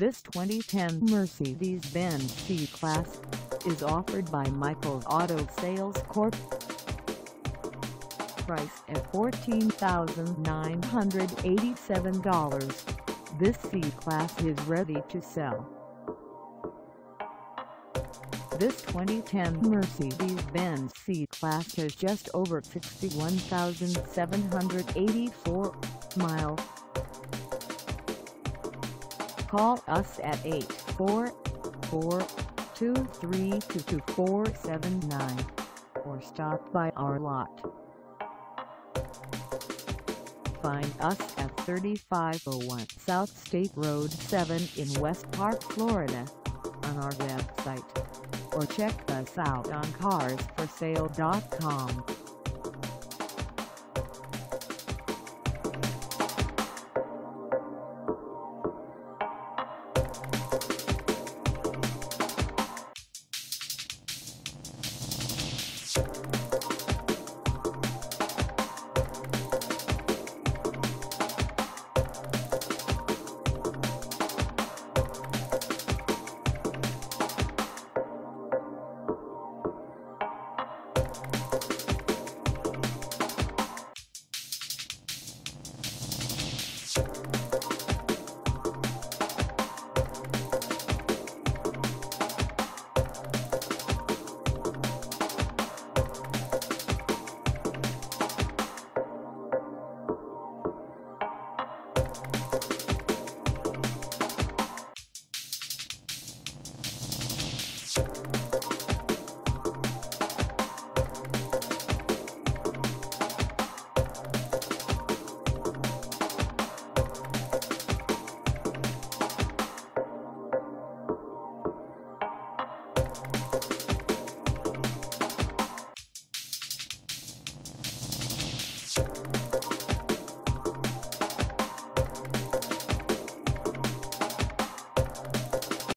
This 2010 Mercedes-Benz C-Class is offered by Michael's Auto Sales Corp. Price at $14,987. This C-Class is ready to sell. This 2010 Mercedes-Benz C-Class has just over 61,784 miles. Call us at 844-232-2479 or stop by our lot. Find us at 3501 South State Road 7 in West Park, Florida on our website or check us out on carsforsale.com. Thank